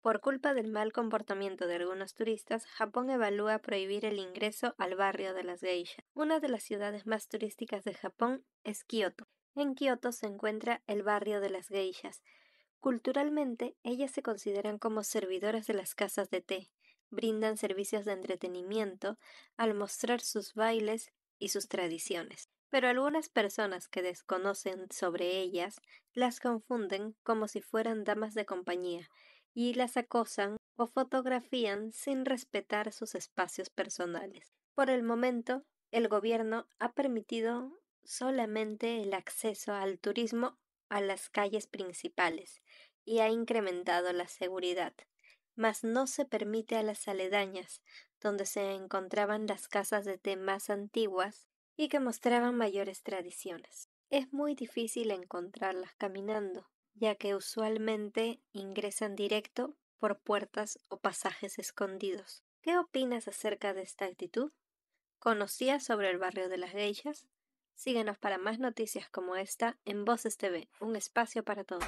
Por culpa del mal comportamiento de algunos turistas, Japón evalúa prohibir el ingreso al barrio de las geishas. Una de las ciudades más turísticas de Japón es Kioto. En Kioto se encuentra el barrio de las geishas. Culturalmente, ellas se consideran como servidoras de las casas de té. Brindan servicios de entretenimiento al mostrar sus bailes y sus tradiciones. Pero algunas personas que desconocen sobre ellas las confunden como si fueran damas de compañía y las acosan o fotografían sin respetar sus espacios personales. Por el momento, el gobierno ha permitido solamente el acceso al turismo a las calles principales y ha incrementado la seguridad, mas no se permite a las aledañas, donde se encontraban las casas de té más antiguas y que mostraban mayores tradiciones. Es muy difícil encontrarlas caminando, ya que usualmente ingresan directo por puertas o pasajes escondidos. ¿Qué opinas acerca de esta actitud? ¿Conocías sobre el barrio de las geishas? Síguenos para más noticias como esta en Voces TV, un espacio para todos.